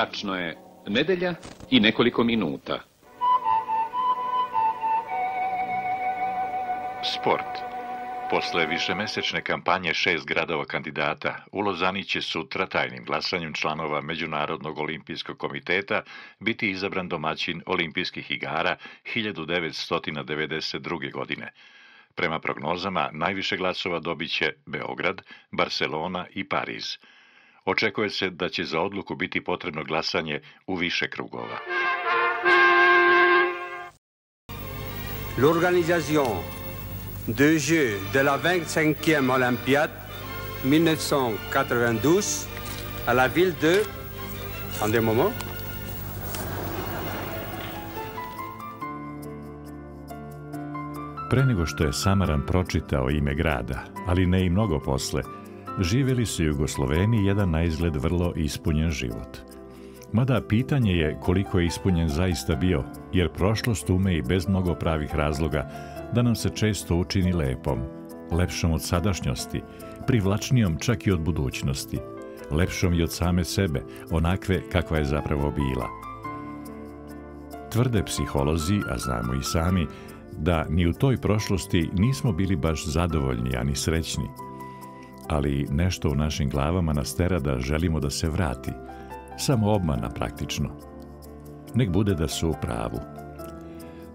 Tačno je nedelja i nekoliko minuta. Sport. Posle višemesečne kampanje šest gradova kandidata, u Lozani će sutra tajnim glasanjem članova Međunarodnog olimpijskog komiteta biti izabran domaćin olimpijskih igara 1992. godine. Prema prognozama, najviše glasova dobit će Beograd, Barcelona i Pariz. Očekuje se da će za odluku biti potrebno glasanje u više krugova. L'organisation de Jeux de la 25e Olympiade 1992 à la ville de... En des moments Pre nego što je Samaran pročitao ime grada, ali ne i mnogo posle, živjeli su Jugosloveni jedan na izgled vrlo ispunjen život. Mada pitanje je koliko je ispunjen zaista bio, jer prošlost ume i bez mnogo pravih razloga da nam se često učini lepom, lepšom od sadašnjosti, privlačnijom čak i od budućnosti, lepšom i od same sebe, onakve kakva je zapravo bila. Tvrde psiholozi, a znamo i sami, da ni u toj prošlosti nismo bili baš zadovoljni, ani srećni. Ali nešto u našim glavama nas tera da želimo da se vrati. Samo obmana praktično. Nek bude da su u pravu.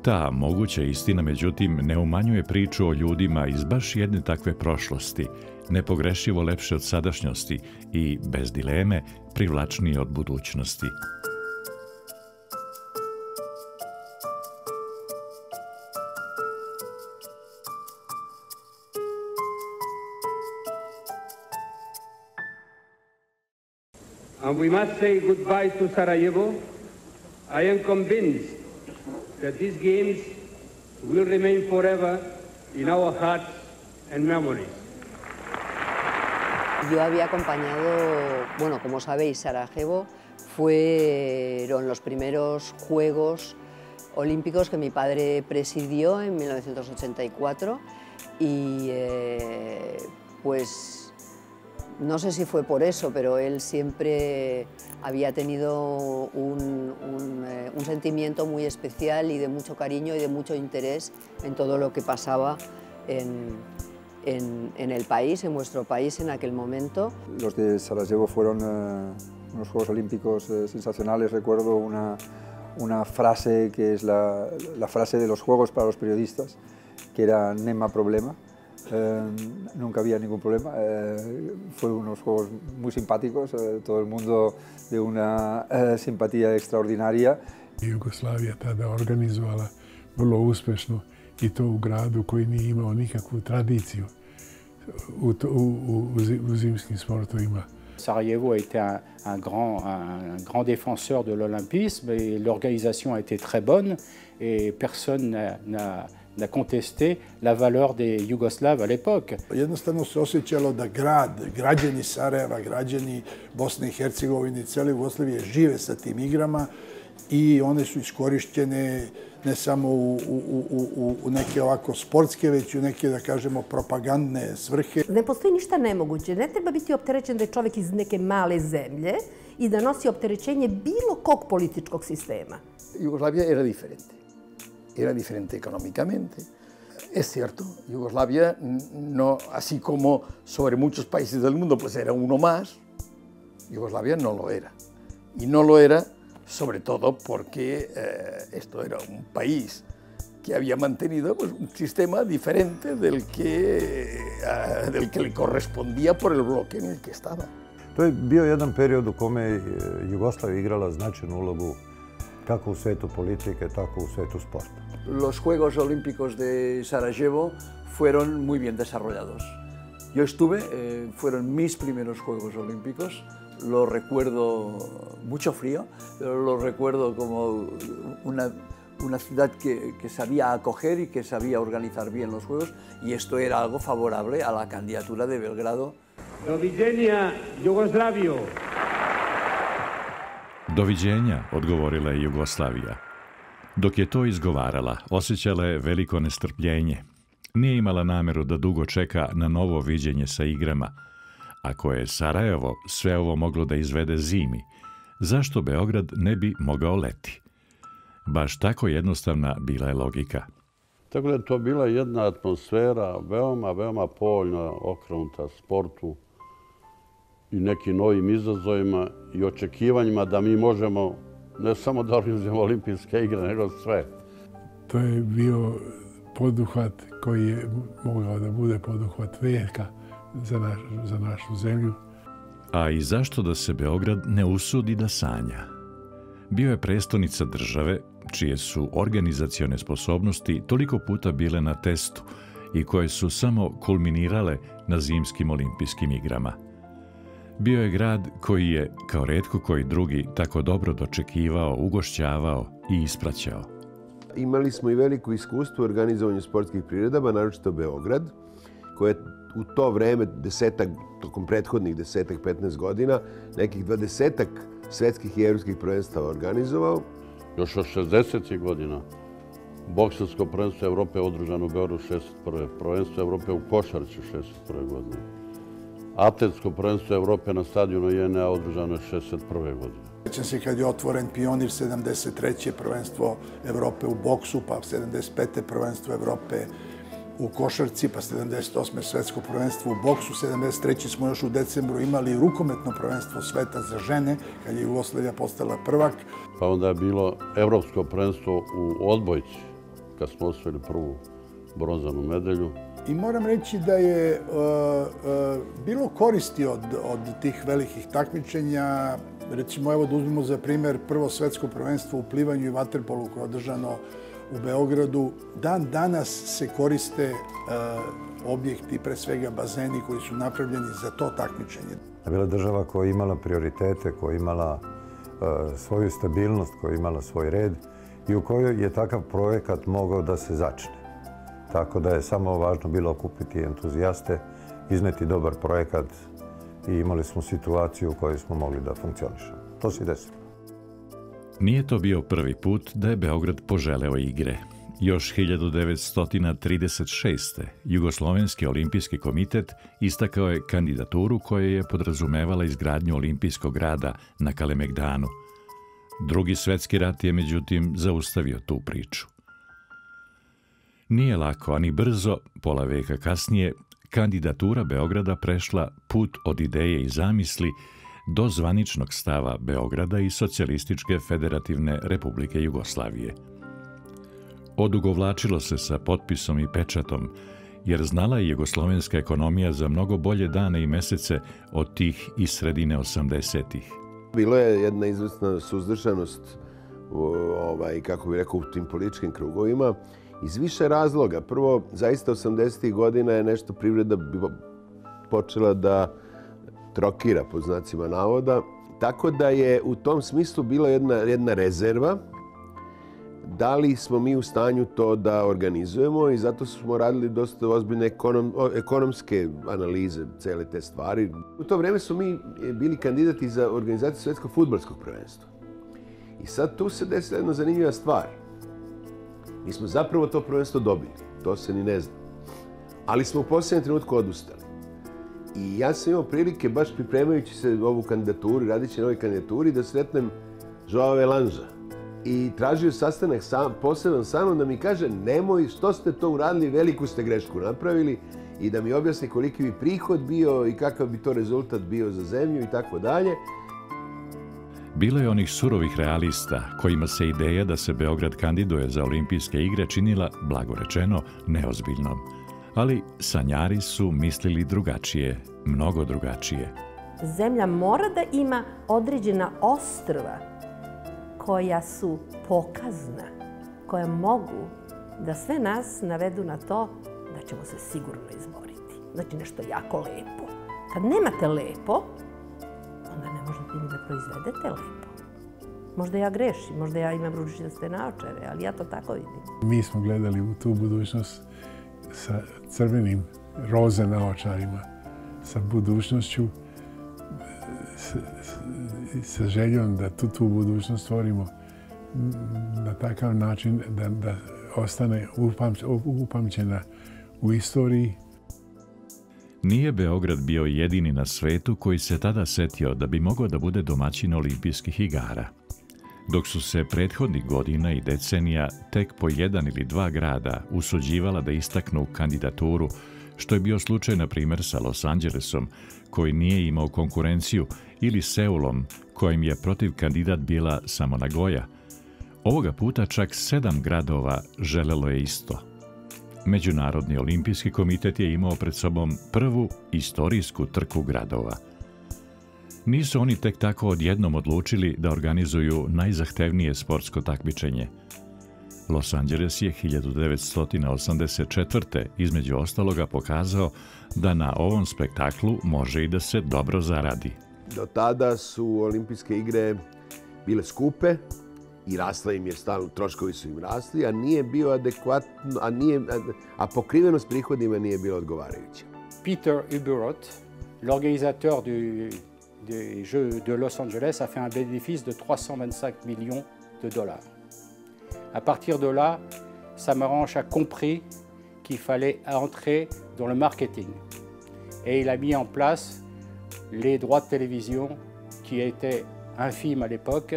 Ta moguća istina, međutim, ne umanjuje priču o ljudima iz baš jedne takve prošlosti, nepogrešivo lepše od sadašnjosti i, bez dileme, privlačnije od budućnosti. And we must say goodbye to Sarajevo. I am convinced that these games will remain forever in our hearts and memories. Yo había acompañado, bueno, como sabéis, Sarajevo fueron los primeros Juegos Olímpicos que mi padre presidió en 1984 y eh, pues no sé si fue por eso, pero él siempre había tenido eh, un, sentimiento muy especial y de mucho cariño y de mucho interés en todo lo que pasaba en, el país, en vuestro país en aquel momento. Los de Sarajevo fueron eh, unos Juegos Olímpicos eh, sensacionales. Recuerdo una, una frase que es la, la frase de los Juegos para los periodistas, que era Nema Problema Eh, nunca había ningún problema. Eh, fue unos juegos muy simpáticos, eh, todo el mundo de una eh, simpatija extraordinaria. Jugoslavija tada organizovala vrlo uspešno i to u gradu koji nije imao nikakvu tradiciju u, u, u, u zimskim sportovima. Sarajevo a été un, un, grand, un, grand défenseur de l'olympisme et l'organisation a été très bonne et personne n'a da contesté la valeur des Jugoslaves à l'époque. Jednostavno se osjećalo da grad, građani Sarajeva, građani Bosne i Hercegovine, cijele Jugoslavije žive sa tim igrama i one su iskorišćene ne samo u, u, u, u neke ovako sportske, već i u neke, da kažemo, propagandne svrhe. Ne postoji ništa nemoguće. Ne treba biti opterećen da je čovjek iz neke male zemlje i da nosi opterećenje bilo kog političkog sistema. Jugoslavija era diferente. Era diferente económicamente. Es cierto, Yugoslavia, no, así como sobre muchos países del mundo, pues era uno más, Yugoslavia no lo era. Y no lo era sobre todo porque eh, esto era un país que había mantenido pues, un sistema diferente del que, eh, del que le correspondía por el bloque en el que estaba. To je bio jedan period u kome Jugoslavija igrala značajnu ulogu kako u svetu politike, tako u svetu sporta. Los Juegos Olímpicos de Sarajevo fueron muy bien desarrollados. Yo estuve, eh, fueron mis primeros Juegos Olímpicos, lo recuerdo mucho frío, pero lo recuerdo como una, una ciudad que, que, sabía acoger y que sabía organizar bien los Juegos y esto era algo favorable a la candidatura de Belgrado. Doviđenja, Jugoslaviju! Doviđenja, odgovorila je Jugoslavija. Dok je to izgovarala, osjećala je veliko nestrpljenje. Nije imala nameru da dugo čeka na novo viđenje sa igrama. Ako je Sarajevo sve ovo moglo da izvede zimi, zašto Beograd ne bi mogao leti. Baš tako jednostavna bila je logika. Tako da je to bila jedna atmosfera veoma, veoma povoljna, okrenuta sportu i nekim novim izazovima i očekivanjima da mi možemo ne samo da organizujemo olimpijske igre, nego sve. To je bio poduhvat koji je mogao da bude poduhvat vijeka za, naš, za našu zemlju. A i zašto da se Beograd ne usudi da sanja? Bio je prestonica države čije su organizacione sposobnosti toliko puta bile na testu i koje su samo kulminirale na zimskim olimpijskim igrama. Bio je grad koji je, kao redko koji drugi, tako dobro dočekivao, ugošćavao i ispraćao. Imali smo i veliko iskustvo u organizovanju sportskih priredaba, naročito Beograd, koje je u to vreme, desetak, tokom prethodnih desetak, 15 godina, nekih dvadesetak svetskih i evropskih prvenstava organizovao. Još od 60. godina boksersko prvenstvo Evrope je održano u Beogradu 61. Prvenstvo Evrope u Košarci 61. godine. Atletsko prvenstvo Evrope na stadionu JNA održano je 61. godine. Sjećam se kad je otvoren Pionir 73. prvenstvo Evrope u boksu, pa 75. prvenstvo Evrope u košarci, pa 78. svetsko prvenstvo u boksu, 73. smo još u decembru imali rukometno prvenstvo sveta za žene, kad je Jugoslavija postala prvak. Pa onda je bilo evropsko prvenstvo u odbojci, kad smo osvojili prvu bronzanu medalju. I moram reći da je uh, uh, bilo koristi od, od tih velikih takmičenja. Recimo, evo da uzmemo za primjer prvo svetsko prvenstvo u plivanju i vaterpolu koje je održano u Beogradu. Dan danas se koriste uh, objekti, pre svega bazeni koji su napravljeni za to takmičenje. Bila država koja je imala prioritete, koja je imala svoju stabilnost, koja je imala svoj red i u kojoj je takav projekat mogao da se začne. Tako da je samo važno bilo okupiti entuzijaste, izneti dobar projekat i imali smo situaciju u kojoj smo mogli da funkcionišemo. To se desilo. Nije to bio prvi put da je Beograd poželeo igre. Još 1936. Jugoslovenski olimpijski komitet istakao je kandidaturu koja je podrazumevala izgradnju olimpijskog grada na Kalemegdanu. Drugi svetski rat je međutim zaustavio tu priču. Nije lako, ani brzo, pola veka kasnije, kandidatura Beograda prešla put od ideje i zamisli do zvaničnog stava Beograda i Socijalističke federativne republike Jugoslavije. Odugovlačilo se sa potpisom i pečatom, jer znala je jugoslovenska ekonomija za mnogo bolje dane i mesece od tih iz sredine 80-ih. Bilo je jedna izvestna suzdržanost, ovaj, kako bih rekao, u tim političkim krugovima, iz više razloga. Prvo, zaista 80. godina je nešto privreda počela da trokira, po znacima navoda. Tako da je u tom smislu bila jedna, jedna rezerva. Da li smo mi u stanju to da organizujemo i zato smo radili dosta ozbiljne ekonom, ekonomske analize cele te stvari. U to vreme su mi bili kandidati za organizaciju svetskog futbolskog prvenstva. I sad tu se desila jedna zanimljiva stvar. Mi smo zapravo to prvenstvo dobili. To se ni ne zna. Ali smo u posljednjem trenutku odustali. I ja sam imao prilike, baš pripremajući se ovu kandidaturu, radići na ovoj kandidaturi, da sretnem Joao Velanža. I tražio sastanak sam, poseban sa mnom da mi kaže nemoj, što ste to uradili, veliku ste grešku napravili i da mi objasni koliki bi prihod bio i kakav bi to rezultat bio za zemlju i tako dalje. Bilo je onih surovih realista kojima se ideja da se Beograd kandiduje za olimpijske igre činila, blago rečeno, neozbiljnom. Ali sanjari su mislili drugačije, mnogo drugačije. Zemlja mora da ima određena ostrva koja su pokazna, koja mogu da sve nas navedu na to da ćemo se sigurno izboriti. Znači nešto jako lepo. Kad nemate lepo, onda ne možete ni da proizvedete lepo. Možda ja grešim, možda ja imam ružičaste naočare, ali ja to tako vidim. Mi smo gledali u tu budućnost sa crvenim roze naočarima, sa budućnošću, sa željom da tu, tu budućnost stvorimo na takav način da, da ostane upamćena u istoriji. Nije Beograd bio jedini na svetu koji se tada setio da bi mogao da bude domaćin olimpijskih igara. Dok su se prethodnih godina i decenija tek po jedan ili dva grada usuđivala da istaknu kandidaturu, što je bio slučaj na primjer sa Los Angelesom, koji nije imao konkurenciju, ili Seulom, kojim je protiv kandidat bila samo Nagoja. Ovoga puta čak sedam gradova želelo je isto – Međunarodni olimpijski komitet je imao pred sobom prvu istorijsku trku gradova. Nisu oni tek tako odjednom odlučili da organizuju najzahtevnije sportsko takmičenje. Los Angeles je 1984. između ostaloga pokazao da na ovom spektaklu može i da se dobro zaradi. Do tada su olimpijske igre bile skupe, Peter Uberot, l'organisateur des Jeux de Los Angeles, a fait un bénéfice de 325 millions de dollars. À partir de là, Samaranch a compris qu'il fallait entrer dans le marketing. Et il a mis en place les droits de télévision qui étaient infimes à l'époque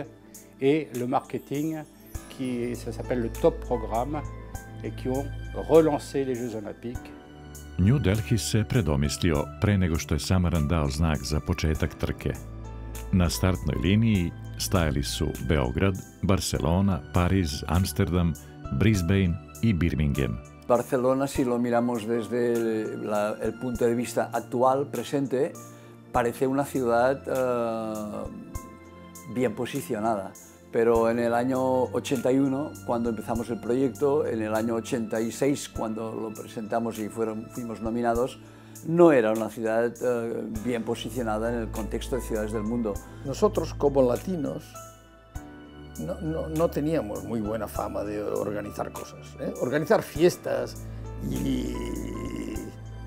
et le marketing, qui ça s'appelle le Top Programme, et qui ont relancé les Jeux Olympiques. New Delhi se predomislio pre nego što je Samaran dao znak za početak trke. Na startnoj liniji stajali su Beograd, Barcelona, Pariz, Amsterdam, Brisbane i Birmingham. Barcelona, si lo miramos desde la, el punto de vista actual, presente, parece una ciudad uh, bien posicionada. pero en el año 81, cuando empezamos el proyecto, en el año 86, cuando lo presentamos y fueron, fuimos nominados, no era una ciudad uh, bien posicionada en el contexto de ciudades del mundo. Nosotros como latinos no, no, no teníamos muy buena fama de organizar cosas, ¿eh? organizar fiestas y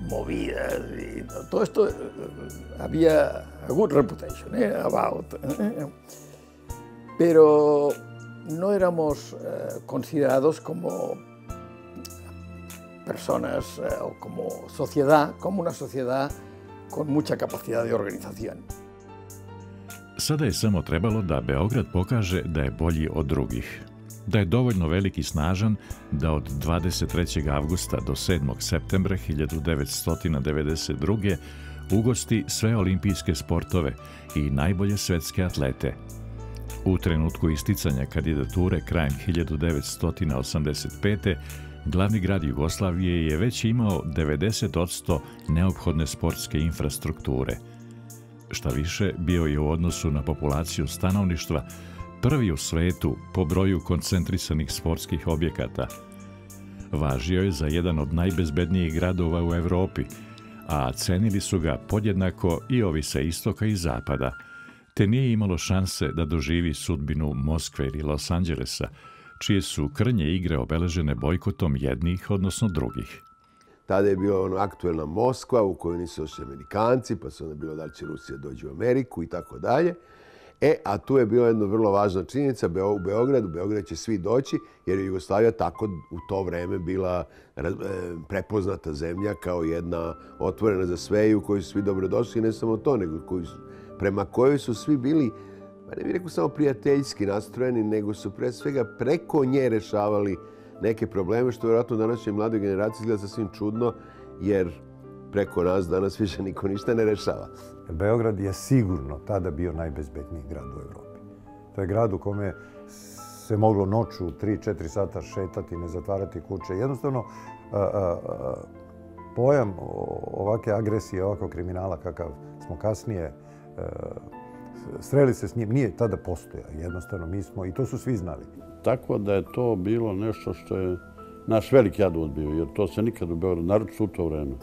movidas y todo esto uh, había a good reputation ¿eh? about. ¿eh? pero no éramos eh, considerados como personas eh, o como sociedad, como una sociedad con mucha capacidad de organización. Sada je samo trebalo da Beograd pokaže da je bolji od drugih. Da je dovoljno veliki i snažan da od 23. avgusta do 7. septembra 1992. ugosti sve olimpijske sportove i najbolje svetske atlete – U trenutku isticanja kandidature krajem 1985. glavni grad Jugoslavije je već imao 90% neophodne sportske infrastrukture. Šta više, bio je u odnosu na populaciju stanovništva prvi u svetu po broju koncentrisanih sportskih objekata. Važio je za jedan od najbezbednijih gradova u Evropi, a cenili su ga podjednako i ovi sa istoka i zapada – te nije imalo šanse da doživi sudbinu Moskve ili Los Angelesa, čije su krnje igre obeležene bojkotom jednih, odnosno drugih. Tada je bila ono aktuelna Moskva u kojoj nisu ošli Amerikanci, pa se onda bilo da li će Rusija dođe u Ameriku i tako dalje. E, a tu je bila jedna vrlo važna činjenica, u Beogradu, Beograd će svi doći, jer je Jugoslavija tako u to vreme bila e, prepoznata zemlja kao jedna otvorena za sve i u kojoj su svi dobrodošli, ne samo to, nego koji prema kojoj su svi bili, pa ne bih rekao samo prijateljski nastrojeni, nego su pre svega preko nje rešavali neke probleme, što vjerojatno današnje mlade generacije izgleda sasvim čudno, jer preko nas danas više niko ništa ne rešava. Beograd je sigurno tada bio najbezbedniji grad u Evropi. To je grad u kome se moglo noću 3-4 sata šetati, ne zatvarati kuće. Jednostavno, pojam ovake agresije, ovakvog kriminala kakav smo kasnije E, sreli se s njim, nije tada postoja. Jednostavno, mi smo, i to su svi znali. Tako da je to bilo nešto što je naš veliki adut bio, jer to se nikad u Beogradu, naroče u to vreme,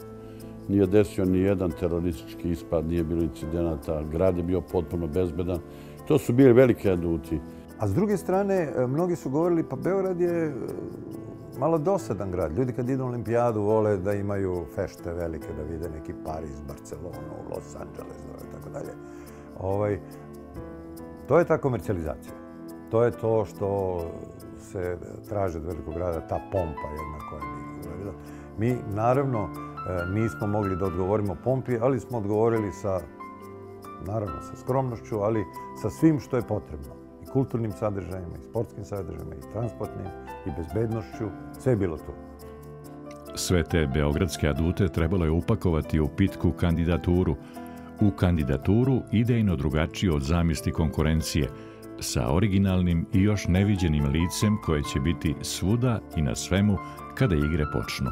nije desio ni jedan teroristički ispad, nije bilo incidenata, grad je bio potpuno bezbedan. To su bili veliki aduti. A s druge strane, e, mnogi su govorili, pa Beograd je e, malo dosadan grad. Ljudi kad idu na olimpijadu vole da imaju fešte velike, da vide neki Pariz, Barcelonu, Los Angeles, tako dalje. Ovaj, to je ta komercijalizacija. To je to što se traže od velikog grada, ta pompa jedna koja bi uradila. Mi, naravno, nismo mogli da odgovorimo pompi, ali smo odgovorili sa, naravno, sa skromnošću, ali sa svim što je potrebno. I kulturnim sadržajima, i sportskim sadržajima, i transportnim, i bezbednošću. Sve je bilo tu. Sve te beogradske adute trebalo je upakovati u pitku kandidaturu. U kandidaturu idejno drugačiju od zamisli konkurencije, sa originalnim i još neviđenim licem koje će biti svuda i na svemu kada igre počnu.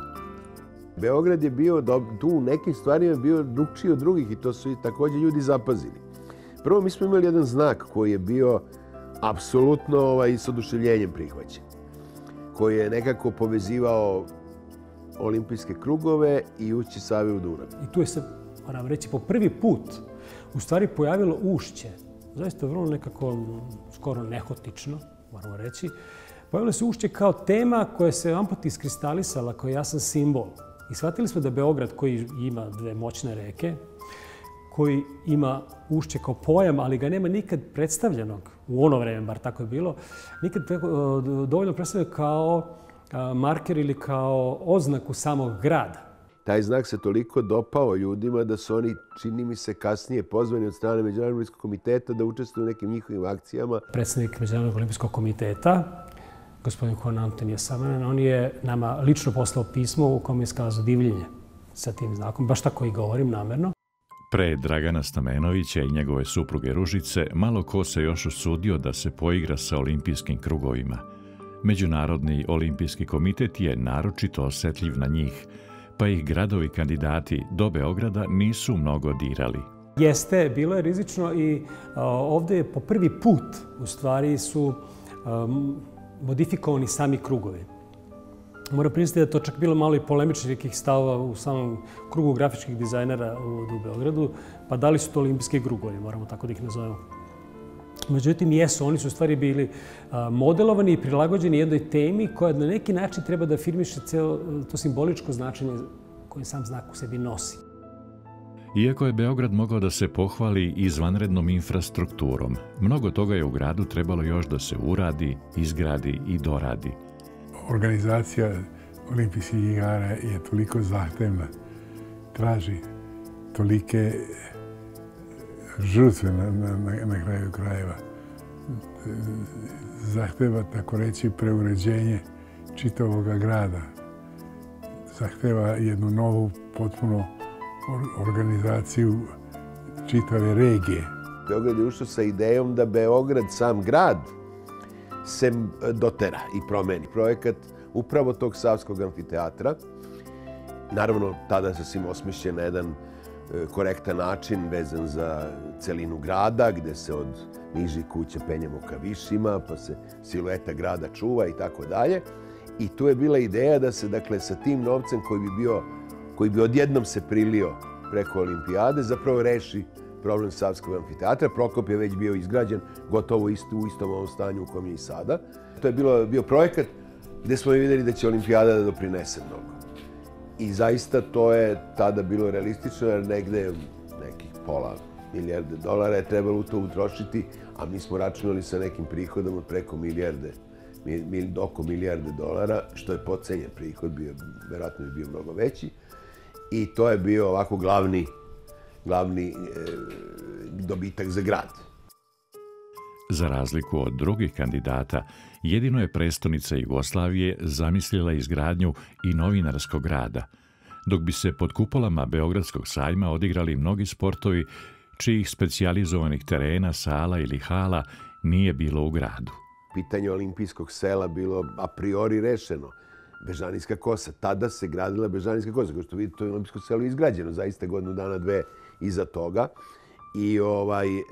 Beograd je bio tu u nekim stvarima bio drugčiji od drugih i to su i također ljudi zapazili. Prvo, mi smo imali jedan znak koji je bio apsolutno ovaj, s oduševljenjem prihvaćen. Koji je nekako povezivao olimpijske krugove i ući Save u Dunav. I tu je se, moram reći, po prvi put u stvari pojavilo ušće. Zaista vrlo nekako skoro nehotično, moramo reći. Pojavilo se ušće kao tema koja se amput iskristalisala kao jasan simbol. I shvatili smo da Beograd koji ima dve moćne reke, koji ima ušće kao pojam, ali ga nema nikad predstavljenog, u ono vreme, bar tako je bilo, nikad dovoljno predstavljeno kao marker ili kao oznaku samog grada. Taj znak se toliko dopao ljudima da su oni, čini mi se, kasnije pozvani od strane Međunarodnog olimpijskog komiteta da učestvuju u nekim njihovim akcijama. Predsednik Međunarodnog olimpijskog komiteta, gospodin Juan Antonio Samanen, on je nama lično poslao pismo u kojem je skazao divljenje sa tim znakom, baš tako i govorim namerno. Pre Dragana Stamenovića i njegove supruge Ružice, malo ko se još usudio da se poigra sa olimpijskim krugovima. Međunarodni olimpijski komitet je naročito osjetljiv na njih, pa ih gradovi kandidati do Beograda nisu mnogo dirali. Jeste, bilo je rizično i ovdje je po prvi put u stvari su modifikovani sami krugovi. Moram priznati da je to čak bilo malo i polemičnih nekih stavova u samom krugu grafičkih dizajnera u Beogradu, pa da li su to olimpijski krugovi, moramo tako da ih nazovemo. Međutim, jesu, oni su u stvari bili modelovani i prilagođeni jednoj temi koja na neki način treba da afirmiše ceo to simboličko značenje koje sam znak u sebi nosi. Iako je Beograd mogao da se pohvali izvanrednom infrastrukturom, mnogo toga je u gradu trebalo još da se uradi, izgradi i doradi. Organizacija olimpijskih igara je toliko zahtevna, traži tolike žrtve na, na, na kraju krajeva. Zahteva, tako reći, preuređenje čitavog grada. Zahteva jednu novu, potpuno organizaciju čitave regije. Beograd je ušao sa idejom da Beograd, sam grad, se dotera i promeni. Projekat upravo tog Savskog amfiteatra. Naravno, tada se svim osmišljen na jedan e, korektan način vezan za celinu grada, gde se od nižih kuća penjemo ka višima, pa se silueta grada čuva i tako dalje. I tu je bila ideja da se, dakle, sa tim novcem koji bi bio koji bi odjednom se prilio preko olimpijade, zapravo reši problem Savskog amfiteatra. Prokop je već bio izgrađen gotovo isto, u istom ovom stanju u kom je i sada. To je bilo, bio projekat gdje smo vidjeli da će olimpijada da doprinese mnogo. I zaista to je tada bilo realistično, jer negde nekih pola milijarde dolara je trebalo u to utrošiti, a mi smo računali sa nekim prihodom od preko milijarde, oko milijarde dolara, što je pocenjen prihod, bio, verovatno je bio mnogo veći i to je bio ovako glavni, glavni e, dobitak za grad. Za razliku od drugih kandidata, jedino je prestonica Jugoslavije zamislila izgradnju i novinarskog grada, dok bi se pod kupolama Beogradskog sajma odigrali mnogi sportovi čijih specijalizovanih terena, sala ili hala nije bilo u gradu. Pitanje olimpijskog sela bilo a priori rešeno. Bežanijska kosa. Tada se gradila Bežanijska kosa. Kao što vidite, to je olimpijsko selo izgrađeno zaista godinu dana, dve iza toga. I ovaj, e,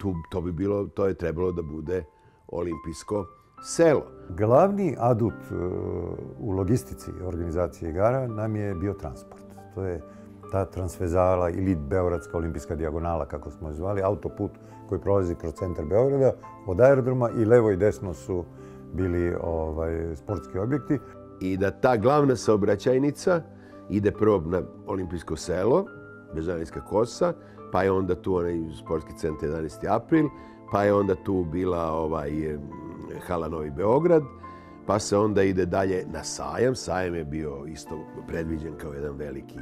tu, to bi bilo, to je trebalo da bude olimpijsko selo. Glavni adut e, u logistici organizacije igara nam je bio transport. To je ta transvezala ili Beogradska olimpijska dijagonala, kako smo je zvali, autoput koji prolazi kroz centar Beograda, od aerodroma i levo i desno su bili ovaj, sportski objekti i da ta glavna saobraćajnica ide prvo na olimpijsko selo, Bežanijska kosa, pa je onda tu onaj sportski centar 11. april, pa je onda tu bila ovaj Hala Novi Beograd, pa se onda ide dalje na sajam. Sajam je bio isto predviđen kao jedan veliki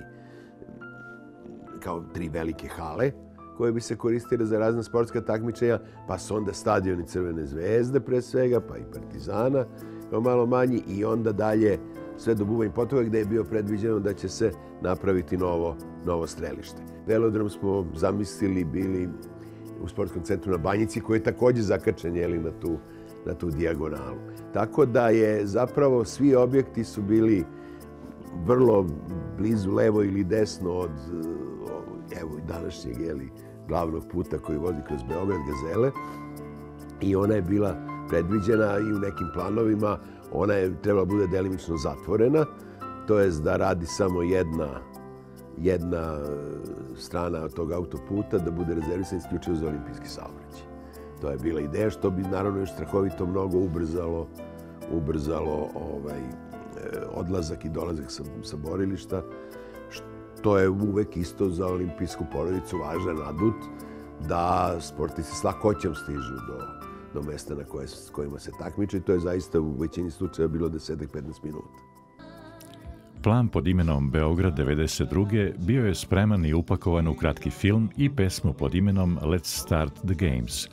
kao tri velike hale koje bi se koristile za razne sportska takmičenja, pa su onda stadioni Crvene zvezde pre svega, pa i Partizana, malo manji, i onda dalje sve do Bubanj potoka gde je bio predviđeno da će se napraviti novo, novo strelište. Velodrom smo zamislili bili u sportskom centru na Banjici koji je takođe zakačen jeli, na, tu, na tu dijagonalu. Tako da je zapravo svi objekti su bili vrlo blizu levo ili desno od evo i današnjeg jeli, glavnog puta koji vozi kroz Beograd Gazele i ona je bila predviđena i u nekim planovima ona je trebala bude delimično zatvorena, to je da radi samo jedna jedna strana od tog autoputa da bude rezervisana isključivo za olimpijski saobraćaj. To je bila ideja što bi naravno još strahovito mnogo ubrzalo ubrzalo ovaj e, odlazak i dolazak sa, sa borilišta. To je uvek isto za olimpijsku porodicu važan adut da sportisti s lakoćom stižu do, do mesta na koje, kojima se takmiče. To je zaista u većini slučaja bilo 10-15 minuta. Plan pod imenom Beograd 92. bio je spreman i upakovan u kratki film i pesmu pod imenom Let's Start the Games,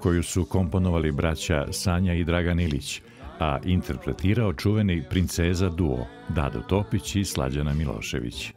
koju su komponovali braća Sanja i Dragan Ilić, a interpretirao čuveni princeza duo Dado Topić i Slađana Milošević.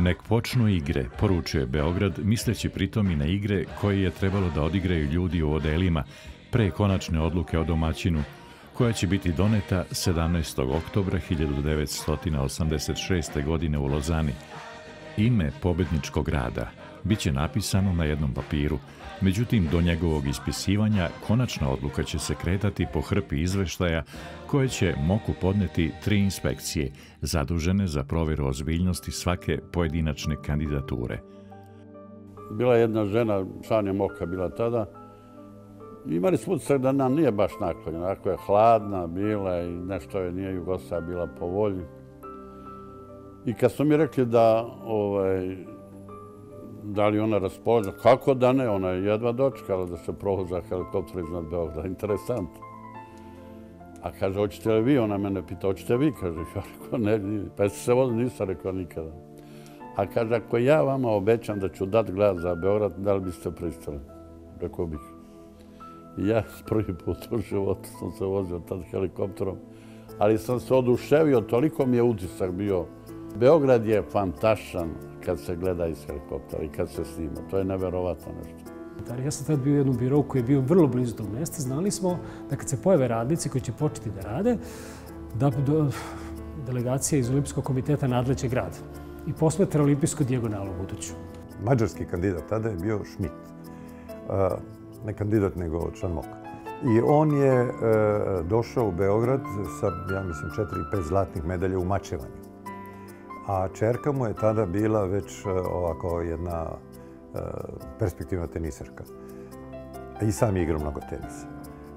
Nek počnu igre, poručuje Beograd, misleći pritom i na igre koje je trebalo da odigraju ljudi u odelima pre konačne odluke o domaćinu, koja će biti doneta 17. oktobra 1986. godine u Lozani. Ime pobedničkog rada biće napisano na jednom papiru, Međutim, do njegovog ispisivanja konačna odluka će se kretati po hrpi izveštaja koje će moku podneti tri inspekcije zadužene za provjeru ozbiljnosti svake pojedinačne kandidature. Bila je jedna žena, Sanja Moka bila tada, imali smo utisak da nam nije baš naklonjena. Ako je hladna bila i nešto je nije Jugoslavia bila po volji. I kad su mi rekli da ovaj, da li ona raspoložena, kako da ne, ona je jedva dočekala da se prohoza helikopter iznad Beograda, interesantno. A kaže, hoćete li vi? Ona mene pita, hoćete vi? Kaže, ja rekao, ne, pa jeste se vozili, nisam rekao nikada. A kaže, ako ja vama obećam da ću dat glas za Beograd, da li biste pristali? Rekao bih. I ja prvi put u životu sam se vozio tad helikopterom, ali sam se oduševio, toliko mi je utisak bio. Beograd je fantašan, kad se gleda iz helikoptera i kad se snima. To je neverovatno nešto. Ja sam tad bio u jednom birovu koji je bio vrlo blizu tog mesta. Znali smo da kad se pojave radnici koji će početi da rade, da delegacija iz Olimpijskog komiteta nadleće grad i posmetra olimpijsku dijagonalu buduću. Mađarski kandidat tada je bio Schmidt. Ne kandidat, nego član MOK. I on je e, došao u Beograd sa, ja mislim, četiri i pet zlatnih medalja u mačevanju a čerka mu je tada bila već e, ovako jedna e, perspektivna tenisarka. I sam je igrao mnogo tenisa.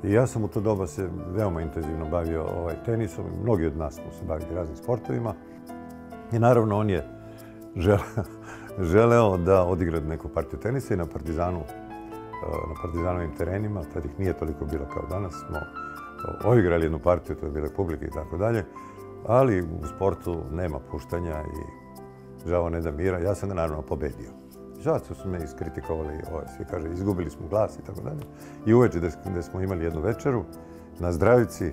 I ja sam u to doba se veoma intenzivno bavio ovaj tenisom. Mnogi od nas smo se bavili raznim sportovima. I naravno on je želeo da odigra neku partiju tenisa i na Partizanu, e, na Partizanovim terenima, tad ih nije toliko bilo kao danas, smo odigrali jednu partiju, to je bila publika i tako dalje ali u sportu nema puštanja i žao ne da mira. Ja sam ga naravno pobedio. Zato su me iskritikovali, ovaj, svi kaže, izgubili smo glas i tako dalje. I uveče da smo imali jednu večeru na zdravici,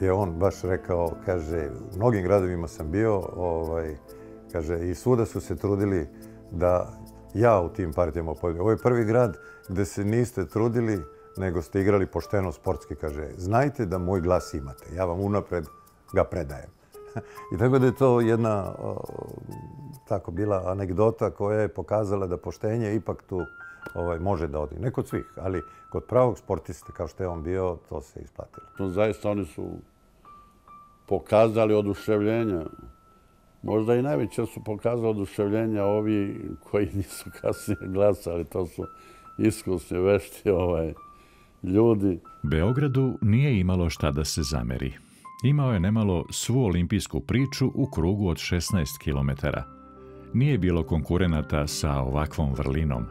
je on baš rekao, kaže, u mnogim gradovima sam bio, ovaj, kaže, i svuda su se trudili da ja u tim partijama pobedim. Ovo je prvi grad gde se niste trudili, nego ste igrali pošteno sportski, kaže, znajte da moj glas imate. Ja vam unapred ga predajem. I tako da je to jedna tako bila anegdota koja je pokazala da poštenje ipak tu ovaj, može da odi. Ne kod svih, ali kod pravog sportiste kao što je on bio, to se isplatilo. To zaista oni su pokazali oduševljenje. Možda i najveće su pokazali oduševljenja ovi koji nisu kasnije glasali. To su iskusni, vešti ovaj, ljudi. Beogradu nije imalo šta da se zameri. Imao je nemalo svu olimpijsku priču u krugu od 16 km. Nije bilo konkurenata sa ovakvom vrlinom.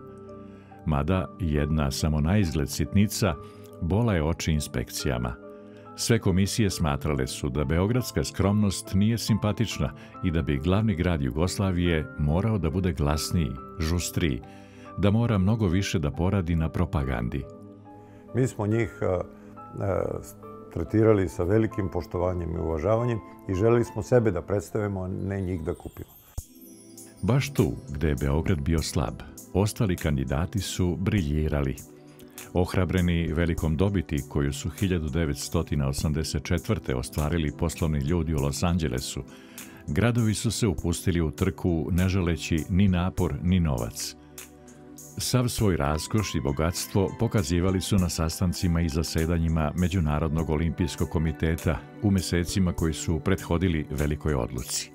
Mada jedna samo na izgled sitnica bola je oči inspekcijama. Sve komisije smatrale su da beogradska skromnost nije simpatična i da bi glavni grad Jugoslavije morao da bude glasniji, žustriji, da mora mnogo više da poradi na propagandi. Mi smo njih tretirali sa velikim poštovanjem i uvažavanjem i želeli smo sebe da predstavimo, a ne njih da kupimo. Baš tu, gde je Beograd bio slab, ostali kandidati su briljirali. Ohrabreni velikom dobiti koju su 1984. ostvarili poslovni ljudi u Los Angelesu, gradovi su se upustili u trku ne želeći ni napor ni novac – Sav svoj raskoš i bogatstvo pokazivali su na sastancima i zasedanjima Međunarodnog olimpijskog komiteta u mesecima koji su prethodili velikoj odluci.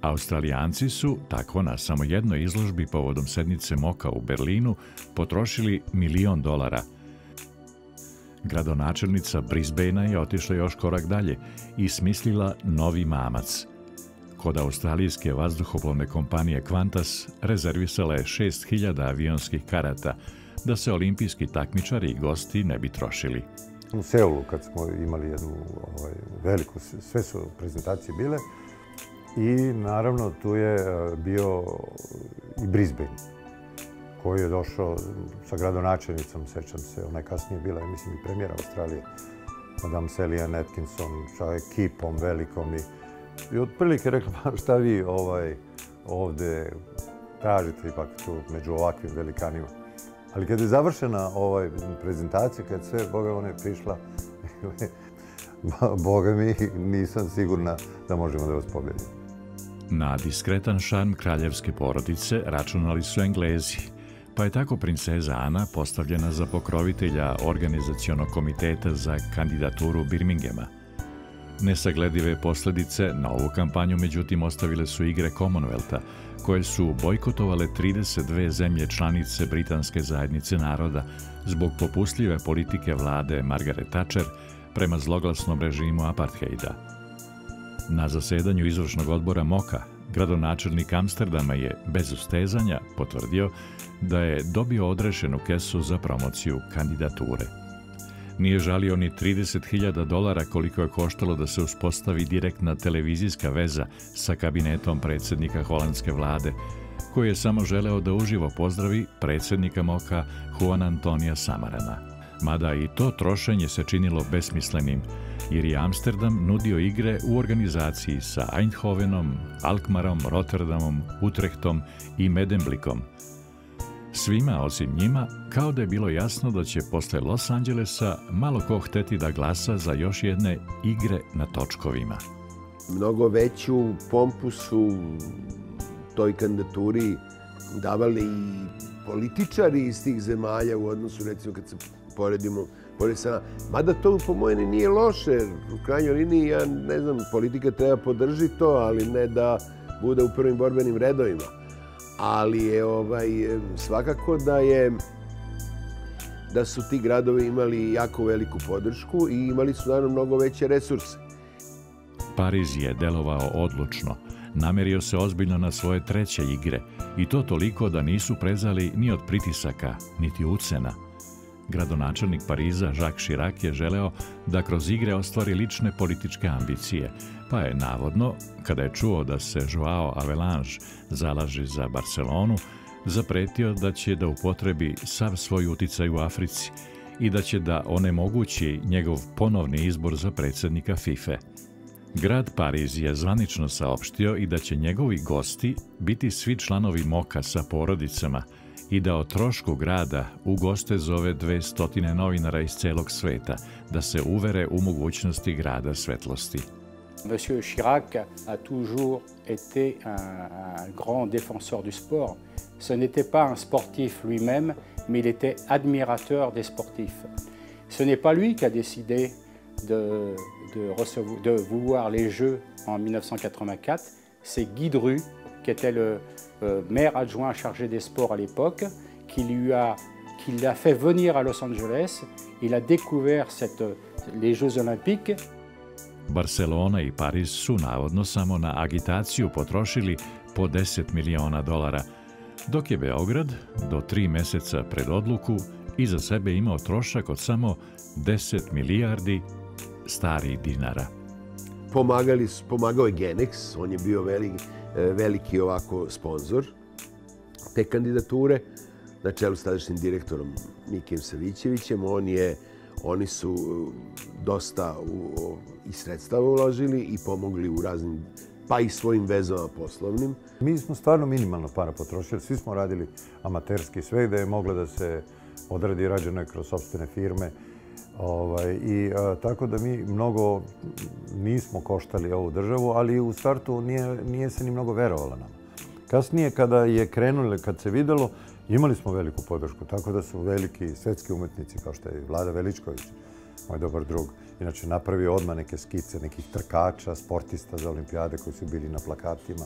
Australijanci su, tako na samo jednoj izložbi povodom sednice Moka u Berlinu, potrošili milion dolara. Gradonačelnica Brisbanea je otišla još korak dalje i smislila novi mamac – kod australijske vazduhoplovne kompanije Qantas rezervisala je 6000 avionskih karata da se olimpijski takmičari i gosti ne bi trošili. U Seulu, kad smo imali jednu ovaj, veliku, sve su prezentacije bile, i naravno tu je e, bio i Brisbane, koji je došao sa gradonačelnicom, sećam se, ona je kasnije bila, mislim, i premijera Australije, Madame Celia Atkinson, sa ekipom velikom i I otprilike rekla, pa šta vi ovaj, ovde tražite ipak tu među ovakvim velikanima. Ali kad je završena ovaj prezentacija, kad sve, Boga, ona je prišla, Boga mi, nisam sigurna da možemo da vas pobedimo. Na diskretan šarm kraljevske porodice računali su Englezi, pa je tako princeza Ana postavljena za pokrovitelja organizacionog komiteta za kandidaturu Birminghama – Nesagledive posledice na ovu kampanju međutim ostavile su igre Commonwealtha, koje su bojkotovale 32 zemlje članice Britanske zajednice naroda zbog popustljive politike vlade Margaret Thatcher prema zloglasnom režimu apartheida. Na zasedanju izvršnog odbora MOKA, gradonačelnik Amsterdama je, bez ustezanja, potvrdio da je dobio odrešenu kesu za promociju kandidature. Nije žalio ni 30.000 dolara koliko je koštalo da se uspostavi direktna televizijska veza sa kabinetom predsjednika holandske vlade, koji je samo želeo da uživo pozdravi predsjednika Moka Juan Antonija Samarana. Mada i to trošenje se činilo besmislenim, jer je Amsterdam nudio igre u organizaciji sa Eindhovenom, Alkmarom, Rotterdamom, Utrechtom i Medemblikom – Svima osim njima, kao da je bilo jasno da će posle Los Angelesa malo ko hteti da glasa za još jedne igre na točkovima. Mnogo veću pompu su toj kandidaturi davali i političari iz tih zemalja u odnosu, recimo, kad se poredimo pored. Mada to po mojeni nije loše, u krajnjoj liniji, ja ne znam, politika treba podržiti to, ali ne da bude u prvim borbenim redovima ali je ovaj, svakako da je da su ti gradovi imali jako veliku podršku i imali su naravno mnogo veće resurse. Pariz je delovao odlučno, namerio se ozbiljno na svoje treće igre i to toliko da nisu prezali ni od pritisaka, niti ucena. Gradonačelnik Pariza Jacques Chirac je želeo da kroz igre ostvari lične političke ambicije, pa je navodno, kada je čuo da se Joao Avelange zalaže za Barcelonu, zapretio da će da upotrebi sav svoj uticaj u Africi i da će da onemogući njegov ponovni izbor za predsednika FIFA. Grad Pariz je zvanično saopštio i da će njegovi gosti biti svi članovi Moka sa porodicama i da o trošku grada u goste zove dve stotine novinara iz celog sveta da se uvere u mogućnosti grada svetlosti. Monsieur Chirac a toujours été un, grand défenseur du sport. Ce n'était pas un sportif lui-même, mais il était admirateur des sportifs. Ce n'est pas lui qui a décidé de, vouloir les Jeux en 1984, c'est Guy Dru, qui était le euh, maire adjoint chargé des sports à l'époque, qui l'a fait venir à Los Angeles. Il a découvert les Jeux olympiques. Barcelona i Pariz su navodno samo na agitaciju potrošili po 10 miliona dolara, dok je Beograd do tri meseca pred odluku iza sebe imao trošak od samo 10 milijardi starih dinara. Pomagali, pomagao je Genex, on je bio veliki, veliki ovako sponsor te kandidature na čelu s tadašnjim direktorom Mikijem Savićevićem. On je, oni su dosta u, i sredstava uložili i pomogli u raznim pa i svojim vezama poslovnim. Mi smo stvarno minimalno para potrošili, svi smo radili amaterski, sve gde je moglo da se odradi rađeno je kroz sobstvene firme. Ovaj, I a, tako da mi mnogo nismo koštali ovu državu, ali u startu nije, nije se ni mnogo verovalo nama. Kasnije kada je krenulo, kad se videlo, imali smo veliku podršku, tako da su veliki svetski umetnici kao što je Vlada Veličković, moj dobar drug, inače napravio odmah neke skice nekih trkača, sportista za olimpijade koji su bili na plakatima.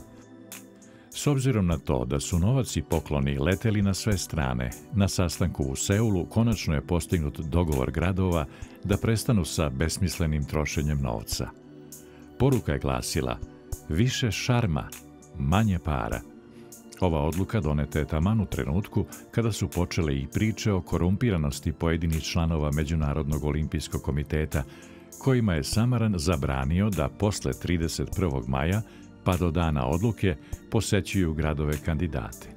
S obzirom na to da su novac i pokloni leteli na sve strane, na sastanku u Seulu konačno je postignut dogovor gradova da prestanu sa besmislenim trošenjem novca. Poruka je glasila više šarma, manje para. Ova odluka doneta je taman u trenutku kada su počele i priče o korumpiranosti pojedinih članova Međunarodnog olimpijskog komiteta, kojima je Samaran zabranio da posle 31. maja pa do dana odluke posećuju gradove kandidate.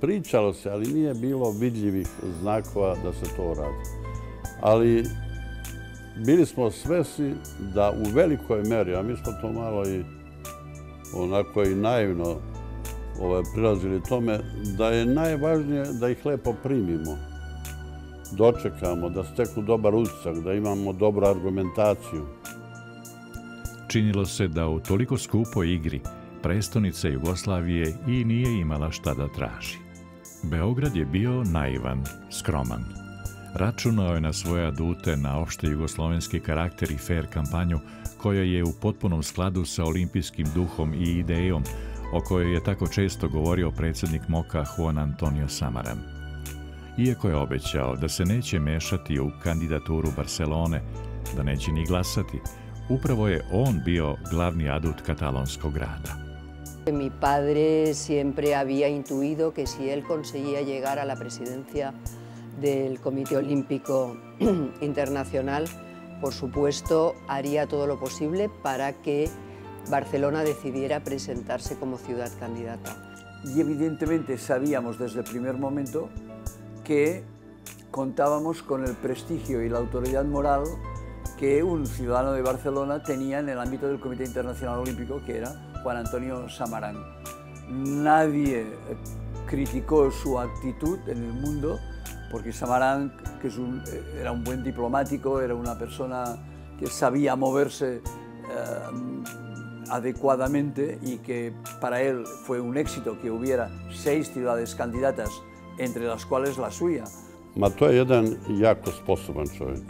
Pričalo se, ali nije bilo vidljivih znakova da se to radi. Ali bili smo svesni da u velikoj meri, a mi smo to malo i onako i naivno ovaj, prilazili tome, da je najvažnije da ih lepo primimo, dočekamo, da steknu dobar utisak, da imamo dobru argumentaciju. Činilo se da u toliko skupoj igri prestonica Jugoslavije i nije imala šta da traži. Beograd je bio naivan, skroman. Računao je na svoje adute, na opšte jugoslovenski karakter i fair kampanju, koja je u potpunom skladu sa olimpijskim duhom i idejom o kojoj je tako često govorio predsjednik Moka Juan Antonio Samaran. Iako je obećao da se neće mešati u kandidaturu Barcelone, da neće ni glasati, upravo je on bio glavni adut katalonskog grada. Mi padre siempre había intuido que si él conseguía llegar a la presidencia del Comité Olímpico Internacional, por supuesto, haría todo lo posible para que Barcelona decidiera presentarse como ciudad candidata. Y evidentemente sabíamos desde el primer momento que contábamos con el prestigio y la autoridad moral que un ciudadano de Barcelona tenía en el ámbito del Comité Internacional Olímpico, que era Juan Antonio Samarán. Nadie criticó su actitud en el mundo, porque Samarán, que un, era un buen diplomático, era una persona que sabía moverse eh, adecuadamente y que para él fue un éxito que hubiera seis ciudades candidatas, entre las cuales la suya. Ma to je jedan jako sposoban čovjek.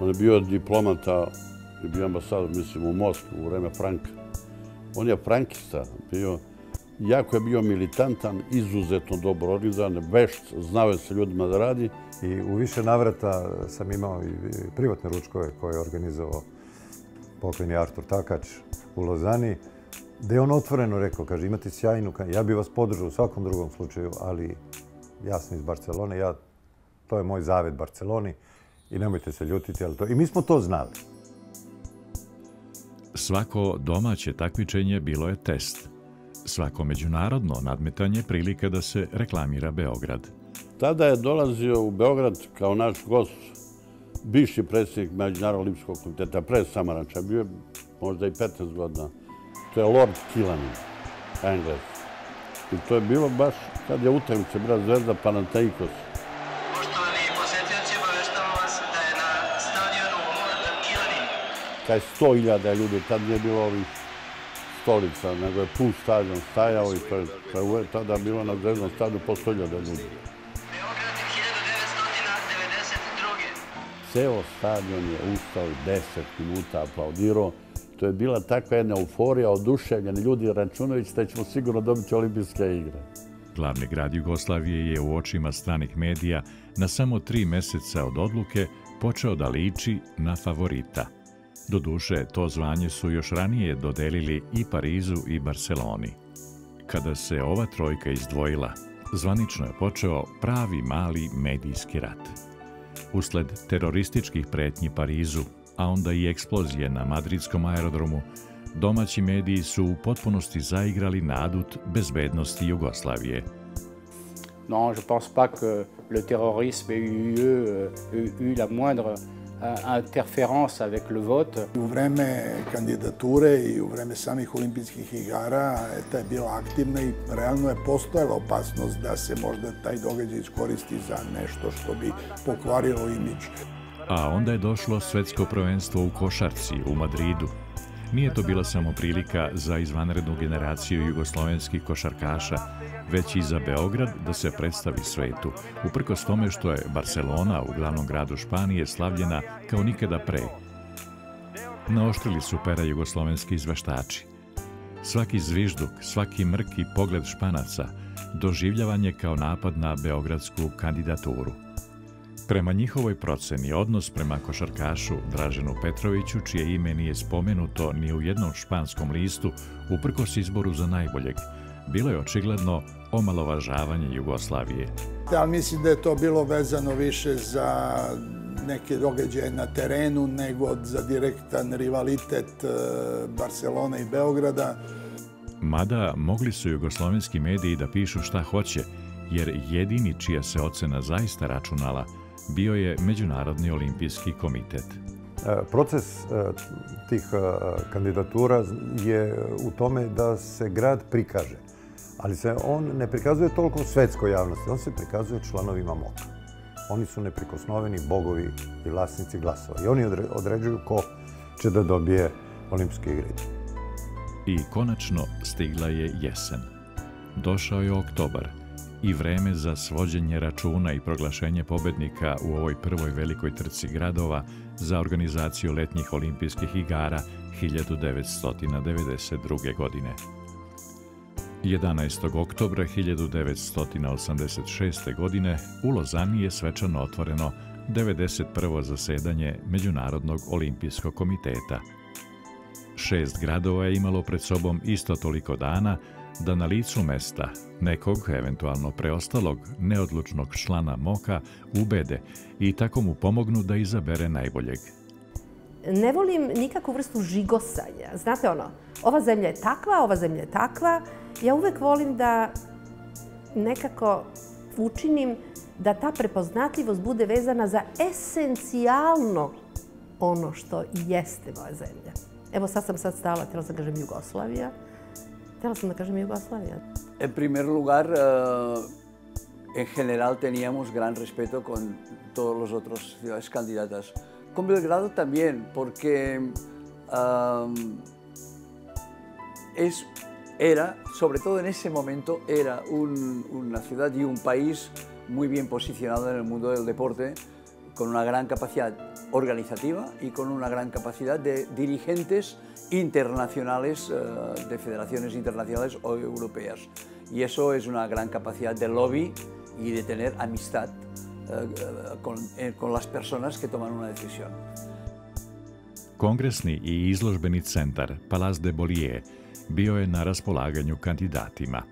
On je bio diplomata i bio ambasador, mislim, u Moskvu u vreme Franka. On je frankista, bio, jako je bio militantan, izuzetno dobro organizovan, vešt, znao je sa ljudima da radi. I u više navrata sam imao i privatne ručkove koje je organizovao pokojni Artur Takač u Lozani, gde je on otvoreno rekao, kaže, imate sjajnu, ja bih vas podržao u svakom drugom slučaju, ali ja sam iz Barcelone, ja, to je moj zavet Barceloni i nemojte se ljutiti, ali to... I mi smo to znali. Svako domaće takmičenje bilo je test. Svako međunarodno nadmetanje prilika da se reklamira Beograd. Tada je dolazio u Beograd kao naš gost bivši predsjednik Međunarodnog olimpijskog komiteta, pre Samaranča, bio je možda i 15 godina. To je Lord Killanin, Engles. I to je bilo baš kad je utakmica bila Zvezda Panathinaikos. Poštovani posjetioci, obaveštamo vas da je na stadionu Lord Killanin. Kad je 100.000 ljudi, tad nije bilo ovih stolica, nego je pun stadion stajao i to je, to je tada bilo na Zvezdnom stadionu po 100.000 ljudi. Ceo stadion je ustao i 10 minuta aplaudirao. To je bila takva jedna euforija, oduševljeni ljudi računajući da ćemo sigurno dobiti olimpijske igre. Glavni grad Jugoslavije je u očima stranih medija na samo tri meseca od odluke počeo da liči na favorita. Doduše, to zvanje su još ranije dodelili i Parizu i Barceloni. Kada se ova trojka izdvojila, zvanično je počeo pravi mali medijski rat. Usled terorističkih pretnji Parizu, a onda i eksplozije na madridskom aerodromu, domaći mediji su u potpunosti zaigrali nadut bezbednosti Jugoslavije. Non, je pense pas que le terrorisme ait eu, euh, eu la moindre interférence avec le vote. U vreme kandidature i u vreme samih olimpijskih igara ETA je bila aktivna i realno je postojala opasnost da se možda taj događaj iskoristi za nešto što bi pokvarilo imidž. A onda je došlo svetsko prvenstvo u košarci u Madridu. Nije to bila samo prilika za izvanrednu generaciju jugoslovenskih košarkaša, već i za Beograd da se predstavi svetu, uprkos tome što je Barcelona u glavnom gradu Španije slavljena kao nikada pre. Naoštrili su pera jugoslovenski izveštači. Svaki zvižduk, svaki mrk i pogled španaca doživljavan je kao napad na beogradsku kandidaturu. Prema njihovoj proceni, odnos prema košarkašu Draženu Petroviću, čije ime nije spomenuto ni u jednom španskom listu, uprkos izboru za najboljeg, bilo je očigledno omalovažavanje Jugoslavije. Da, mislim da je to bilo vezano više za neke događaje na terenu nego za direktan rivalitet e, Barcelona i Beograda. Mada mogli su jugoslovenski mediji da pišu šta hoće, jer jedini čija se ocena zaista računala bio je Međunarodni olimpijski komitet. E, proces e, tih kandidatura je u tome da se grad prikaže ali se on ne prikazuje toliko svetskoj javnosti, on se prikazuje članovima MOKA. Oni su neprikosnoveni bogovi i vlasnici glasova. I oni određuju ko će da dobije olimpijske igre. I konačno stigla je jesen. Došao je oktobar i vreme za svođenje računa i proglašenje pobednika u ovoj prvoj velikoj trci gradova za organizaciju letnjih olimpijskih igara 1992. godine. 11. oktobra 1986. godine u Lozani je svečano otvoreno 91. zasedanje Međunarodnog olimpijskog komiteta. Šest gradova je imalo pred sobom isto toliko dana da na licu mesta nekog, eventualno preostalog, neodlučnog člana MOKA ubede i tako mu pomognu da izabere najboljeg. Ne volim nikakvu vrstu žigosanja. Znate ono, ova zemlja je takva, ova zemlja je takva, Ja uvek volim da nekako učinim da ta prepoznatljivost bude vezana za esencijalno ono što jeste moja zemlja. Evo sad sam sad stala, htjela sam da kažem Jugoslavija. Htjela sam da kažem Jugoslavija. En primer lugar, uh, en general teníamos gran respeto con todos los otros ciudades candidatas. Con Belgrado también, porque um, es era, sobre todo en ese momento, era un, una ciudad y un país muy bien posicionado en el mundo del deporte, con una gran capacidad organizativa y con una gran capacidad de dirigentes internacionales, uh, de federaciones internacionales o europeas. Y eso es una gran capacidad de lobby y de tener amistad con, eh, con las personas que toman una decisión. Kongresni i izložbeni centar Palaz de Bolije bio je na raspolaganju kandidatima.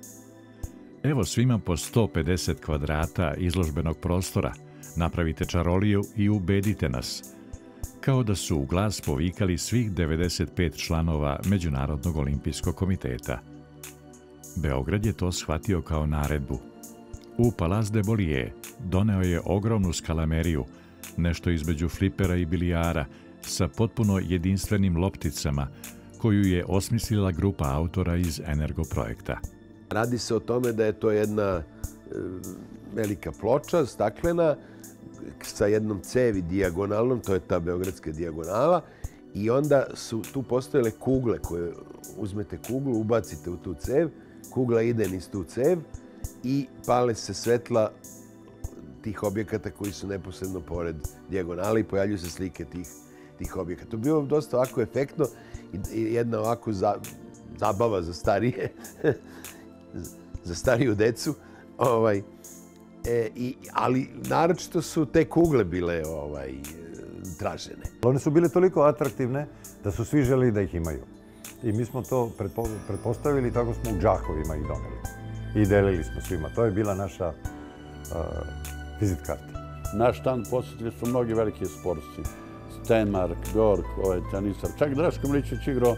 Evo svima po 150 kvadrata izložbenog prostora, napravite čaroliju i ubedite nas. Kao da su u glas povikali svih 95 članova Međunarodnog olimpijskog komiteta. Beograd je to shvatio kao naredbu. U Palaz de Bolije doneo je ogromnu skalameriju, nešto između flipera i bilijara, sa potpuno jedinstvenim lopticama, koju je osmislila grupa autora iz Energo projekta. Radi se o tome da je to jedna e, velika ploča, staklena, sa jednom cevi dijagonalnom, to je ta beogradska dijagonala, i onda su tu postojele kugle koje uzmete kuglu, ubacite u tu cev, kugla ide niz tu cev i pale se svetla tih objekata koji su neposredno pored dijagonale i pojavljuju se slike tih, tih objekata. To je bilo dosta ovako efektno i jedna ovako za, zabava za starije, za stariju decu. Ovaj, e, i, ali naročito su te kugle bile ovaj, tražene. One su bile toliko atraktivne da su svi želi da ih imaju. I mi smo to pretpostavili i tako smo u džakovima ih doneli. I delili smo svima. To je bila naša uh, vizit karta. Naš štand posjetili su mnogi veliki sportci. Stenmark, Bjork, ovaj tenisar. Čak Draško Mličić igrao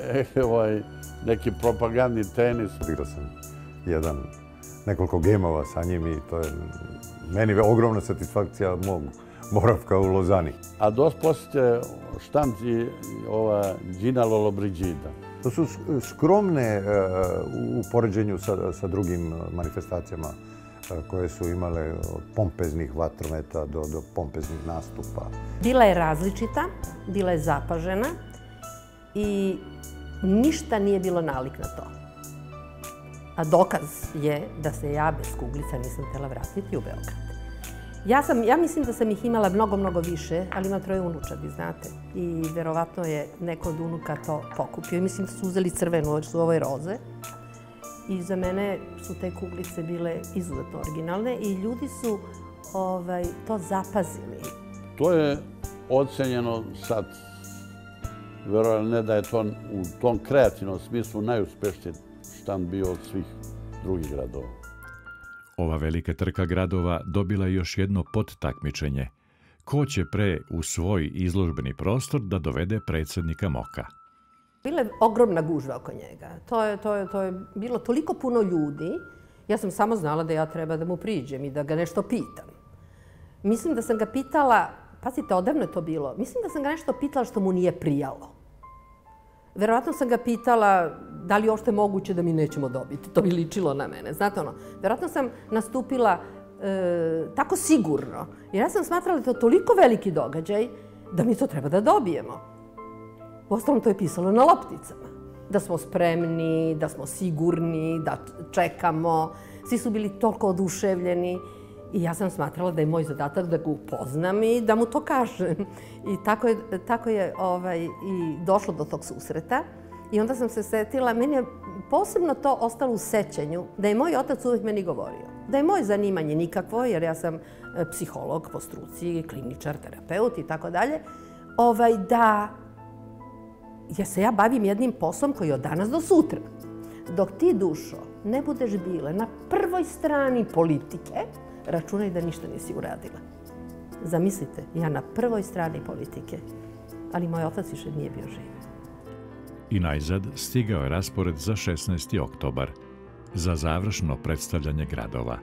e, ovaj, neki propagandni tenis. Igrao sam jedan, nekoliko gemova sa njim i to je meni ogromna satisfakcija mog boravka u Lozani. A dos posjetite štand i ova Gina Lollobrigida. To su skromne uh, u poređenju sa, sa drugim manifestacijama uh, koje su imale od pompeznih vatrometa do, do pompeznih nastupa. Bila je različita, bila je zapažena i ništa nije bilo nalik na to. A dokaz je da se ja bez kuglica nisam htjela vratiti u Beograd. Ja, sam, ja mislim da sam ih imala mnogo, mnogo više, ali imam troje unučadi, znate. I verovatno je neko od unuka to pokupio. I mislim da su uzeli crvenu, ovo su ove roze. I za mene su te kuglice bile izuzetno originalne i ljudi su ovaj, to zapazili. To je ocenjeno sad, verovatno ne da je to u tom kreativnom smislu najuspešniji štan bio od svih drugih gradova. Ova velika trka gradova dobila je još jedno podtakmičenje. Ko će pre u svoj izložbeni prostor da dovede predsjednika Moka? Bila je ogromna gužva oko njega. To je, to, je, to je bilo toliko puno ljudi. Ja sam samo znala da ja treba da mu priđem i da ga nešto pitam. Mislim da sam ga pitala, pazite, odavno je to bilo, mislim da sam ga nešto pitala što mu nije prijalo. Verovatno sam ga pitala da li je moguće da mi nećemo dobiti. To bi ličilo na mene. Znate ono, verovatno sam nastupila e, tako sigurno. Jer ja sam smatrala da je to toliko veliki događaj da mi to treba da dobijemo. U ostalom to je pisalo na lopticama. Da smo spremni, da smo sigurni, da čekamo. Svi su bili toliko oduševljeni. I ja sam smatrala da je moj zadatak da ga upoznam i da mu to kažem. I tako je, tako je ovaj, i došlo do tog susreta. I onda sam se setila, meni je posebno to ostalo u sećanju, da je moj otac uvijek meni govorio. Da je moje zanimanje nikakvo, jer ja sam e, psiholog po struci, kliničar, terapeut i tako dalje, ovaj, da ja se ja bavim jednim poslom koji je od danas do sutra. Dok ti, dušo, ne budeš bile na prvoj strani politike, računaj da ništa nisi uradila. Zamislite, ja na prvoj strani politike, ali moj otac više nije bio živ. I najzad stigao je raspored za 16. oktobar, za završno predstavljanje gradova.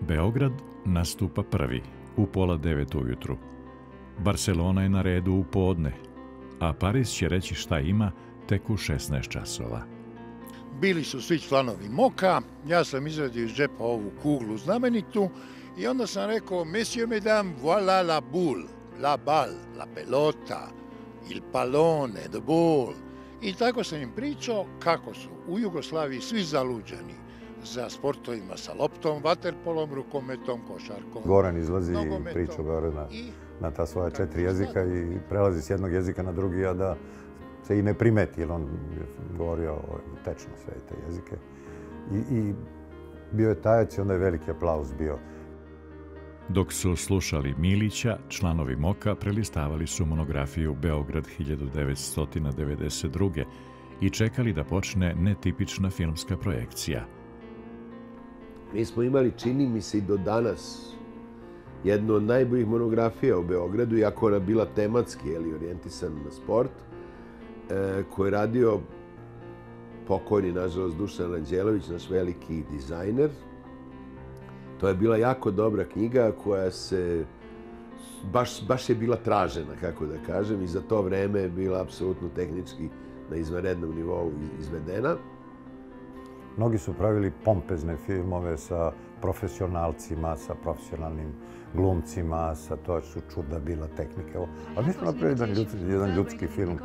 Beograd nastupa prvi, u pola devet ujutru. Barcelona je na redu u podne, a Paris će reći šta ima tek u 16 časova bili su svi članovi Moka, ja sam izradio iz džepa ovu kuglu znamenitu i onda sam rekao, Monsieur, mesdames, voilà la boule, la balle, la pelota, il pallone, the ball. I tako sam im pričao kako su u Jugoslaviji svi zaluđeni za sportovima sa loptom, vaterpolom, rukometom, košarkom. Goran izlazi i priča na, na ta svoja četiri jezika i prelazi s jednog jezika na drugi, a da se i ne primeti, jer on govorio tečno sve te jezike. I, i bio je tajac i onda je veliki aplauz bio. Dok su slušali Milića, članovi Moka prelistavali su monografiju Beograd 1992. i čekali da počne netipična filmska projekcija. Mi smo imali, čini mi se i do danas, jednu od najboljih monografija u Beogradu, iako ona bila tematski, ili orijentisan na sport, E, koji je radio pokojni, nažalost, Dušan Anđelović, naš veliki dizajner. To je bila jako dobra knjiga koja se baš, baš je bila tražena, kako da kažem, i za to vreme je bila apsolutno tehnički na izvanrednom nivou izvedena. Mnogi su pravili pompezne filmove sa profesionalcima, sa profesionalnim glumcima, sa to su čuda bila tehnike. Ali mi smo napravili jedan ljudski, jedan ljudski film.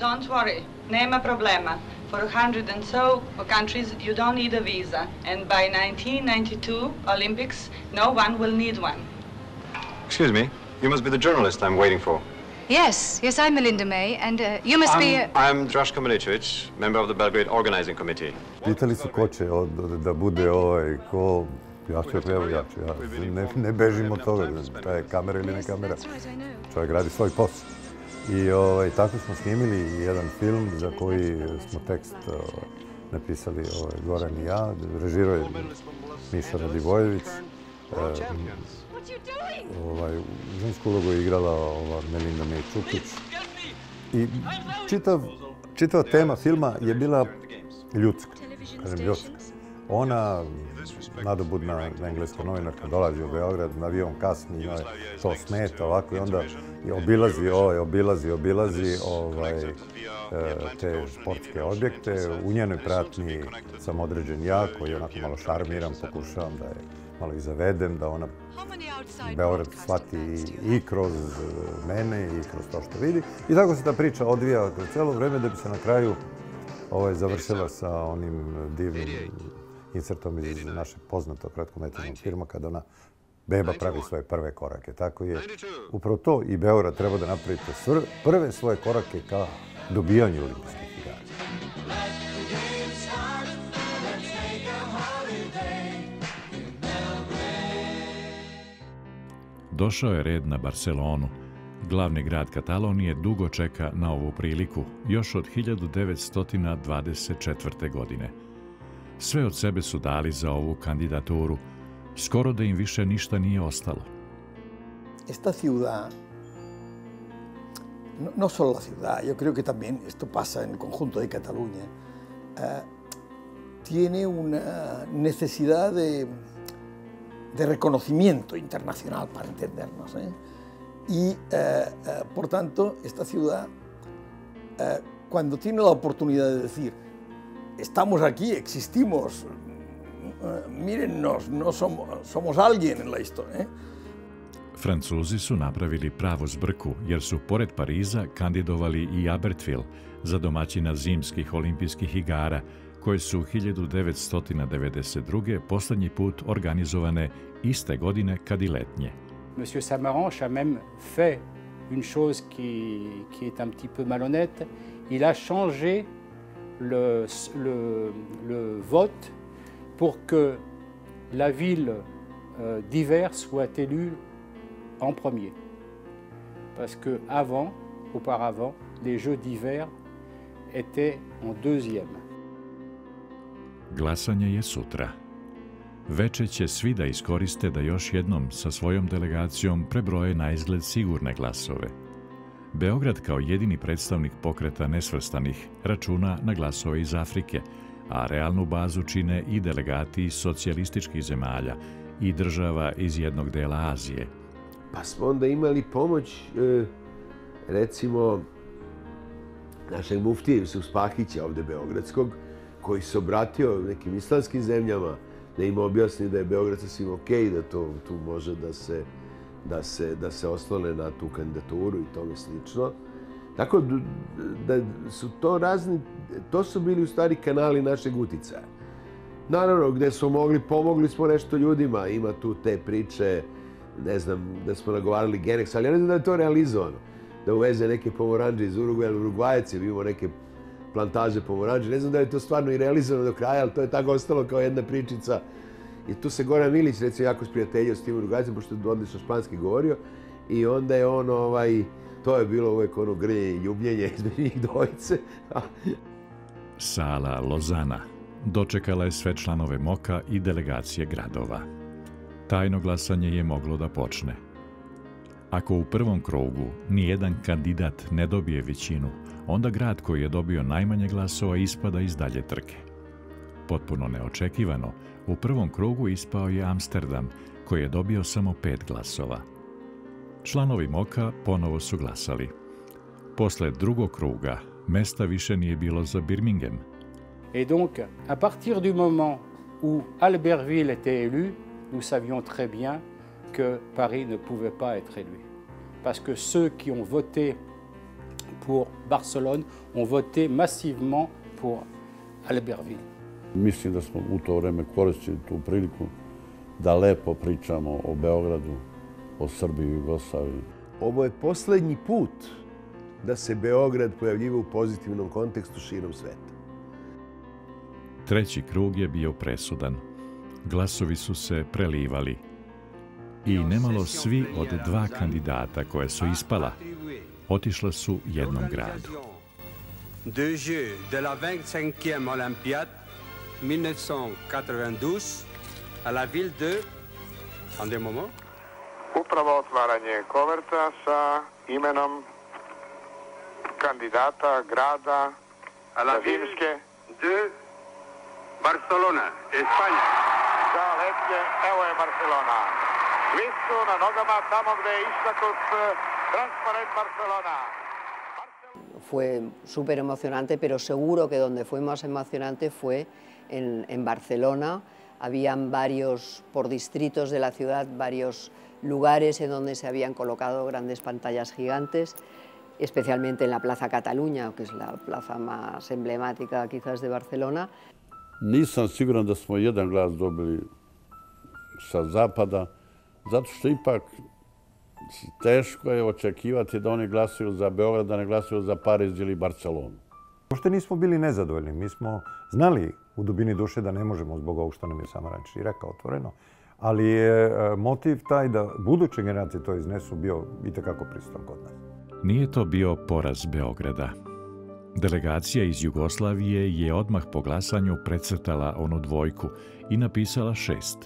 Don't worry, nema problema. For a hundred and so countries you don't need a visa. And by 1992 Olympics, no one will need one. Excuse me, you must be the journalist I'm waiting for. Yes, yes, I'm Melinda May, and uh, you must I'm, be... Uh... I'm Draško Milicevic, member of the Belgrade Organizing Committee. Pitali su ko će od, da bude ovaj, ko... Ja ću evo ja ću, ja ne, ne bežim od toga, da je kamera ili ne kamera. Čovjek radi svoj posao. I ovaj, tako smo snimili jedan film za koji smo tekst ovaj, napisali ovaj, Goran i ja. Režirao je Miša Radivojević. Eh, ovaj, žensku ulogu je igrala ova Melinda Mejčukić. I čitav, čitava tema filma je bila ljudska, kažem ljudska. Ona, nadobudna engleska novinarka, dolazi u Beograd, na avion kasni, njoj to smeta ovako i onda obilazi, ovaj, obilazi, obilazi ovaj, e, te sportske objekte. U njenoj pratnji sam određen ja, koji onako malo šarmiram, pokušavam da je malo i zavedem, da ona Beograd shvati i kroz mene i kroz to što vidi. I tako se ta priča odvija kroz celo vreme da bi se na kraju ovaj, završila sa onim divnim insertom iz naše poznato kratkometražnog firma kada ona beba pravi svoje prve korake. Tako je upravo to i Beograd treba da napravite prve svoje korake ka dobijanju olimpijskih igara. Došao je red na Barcelonu. Glavni grad Katalonije dugo čeka na ovu priliku, još od 1924. godine. Sve od sebe su dali za ovu kandidaturu, skoro da im više ništa nije ostalo. Esta ciudad, no, no solo la ciudad, yo creo que también esto pasa en el conjunto de Cataluña, uh, tiene una necesidad de, de reconocimiento internacional, para entendernos. ¿eh? Y, eh, eh, por tanto, esta ciudad, eh, cuando tiene la oportunidad de decir, estamos aquí, existimos, eh, mírennos, no somos, somos alguien en la historia. ¿eh? Francuzi su napravili pravu zbrku, jer su pored Pariza kandidovali i Abertville za domaćina zimskih olimpijskih igara, koje su 1992. poslednji put organizovane iste godine kad i letnje. Monsieur Samaranche a même fait une chose qui, qui est un petit peu malhonnête. Il a changé le, vote pour que la ville euh, d'hiver soit élue en premier. Parce que avant, auparavant, les Jeux d'hiver étaient en deuxième. Glasanje je sutra. Veče će svi da iskoriste da još jednom sa svojom delegacijom prebroje na izgled sigurne glasove. Beograd kao jedini predstavnik pokreta nesvrstanih računa na glasove iz Afrike, a realnu bazu čine i delegati iz socijalističkih zemalja i država iz jednog dela Azije. Pa smo onda imali pomoć, e, recimo, našeg muftije Jusuf Spahića ovde Beogradskog, koji se obratio nekim islamskim zemljama da im objasni da je Beograd sasvim ok, da to tu može da se, da se, da se oslone na tu kandidaturu i tome slično. Tako da su to razni, to su bili u stvari kanali našeg uticaja. Naravno, gde smo mogli, pomogli smo nešto ljudima, ima tu te priče, ne znam, da smo nagovarali Genex, ali ja ne znam da je to realizovano. Da uveze neke pomoranđe iz Uruguaja, Urugvajac je imao neke plantaže pomoranđe. Ne znam da je to stvarno i realizovano do kraja, ali to je tako ostalo kao jedna pričica. I tu se Goran Milić, recimo, jako sprijateljio s tim Urugajcem, pošto je odlično španski govorio. I onda je on, ovaj, to je bilo uvek ono grljenje i ljubljenje između njih dvojice. Sala Lozana dočekala je sve članove MOKA i delegacije gradova. Tajno glasanje je moglo da počne. Ako u prvom krugu nijedan kandidat ne dobije većinu, onda grad koji je dobio najmanje glasova ispada iz dalje trke. Potpuno neočekivano, u prvom krugu. Et donc, à partir du moment où Albertville était élu, nous savions très bien que Paris ne pouvait pas être élu. Parce que ceux qui ont voté pour Barcelone ont voté massivement pour Albertville. Mislim da smo u to vreme koristili tu priliku da lepo pričamo o Beogradu, o Srbiji i Jugoslaviji. Ovo je poslednji put da se Beograd pojavljiva u pozitivnom kontekstu širom sveta. Treći krug je bio presudan. Glasovi su se prelivali. I nemalo svi od dva kandidata koje su ispala, otišla su jednom gradu. de jeu de la 25e Olympiade 1992 à la ville de... En des moments Upravo otvaranje koverta sa imenom kandidata grada à la ville zimske de Barcelona, España. za letnje. Evo je Barcelona. Svi su na nogama tamo gde je istaknut eh, transparent Barcelona. Fue súper emocionante, pero seguro que donde fue más emocionante fue en, en Barcelona. Habían varios, por distritos de la ciudad, varios lugares en donde se habían colocado grandes pantallas gigantes, especialmente en la Plaza Cataluña, que es la plaza más emblemática quizás de Barcelona. Nisam siguran da smo jedan glas dobili sa zapada, zato što ipak teško je očekivati da oni glasuju za Beograd, da ne glasuju za Pariz ili Barcelonu. Uopšte nismo bili nezadovoljni. Mi smo znali u dubini duše da ne možemo zbog ovog što nam je Samaranč i rekao otvoreno. Ali je e, motiv taj da buduće generacije to iznesu bio i tekako prisutan kod nas. Nije to bio poraz Beograda. Delegacija iz Jugoslavije je odmah po glasanju precrtala onu dvojku i napisala šest.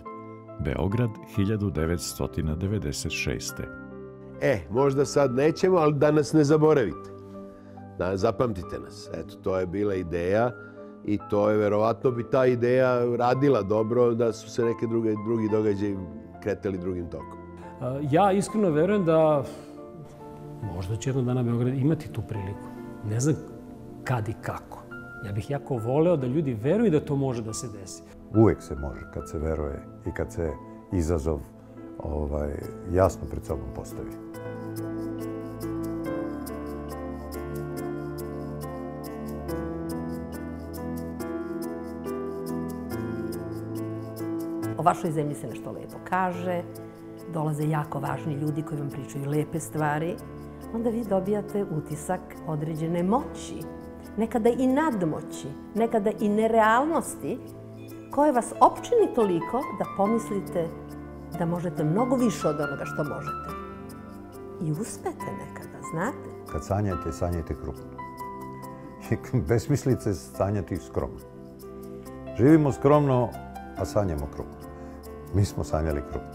Beograd 1996. E, možda sad nećemo, ali da nas ne zaboravite. Da, zapamtite nas. Eto, to je bila ideja i to je verovatno bi ta ideja radila dobro da su se neke druge, drugi događaji kretali drugim tokom. Ja iskreno verujem da možda će jednog dana Beograd imati tu priliku. Ne znam kad i kako. Ja bih jako voleo da ljudi veruju da to može da se desi. Uvek se može kad se veruje i kad se izazov ovaj, jasno pred sobom postavi. Vašoj zemlji se nešto lepo kaže, dolaze jako važni ljudi koji vam pričaju lepe stvari, onda vi dobijate utisak određene moći, nekada i nadmoći, nekada i nerealnosti, koje vas opčini toliko da pomislite da možete mnogo više od onoga što možete. I uspete nekada, znate? Kad sanjate, sanjajte krupno. Besmislice sanjati skromno. Živimo skromno, a sanjamo krupno. Mi smo sanjali krupno.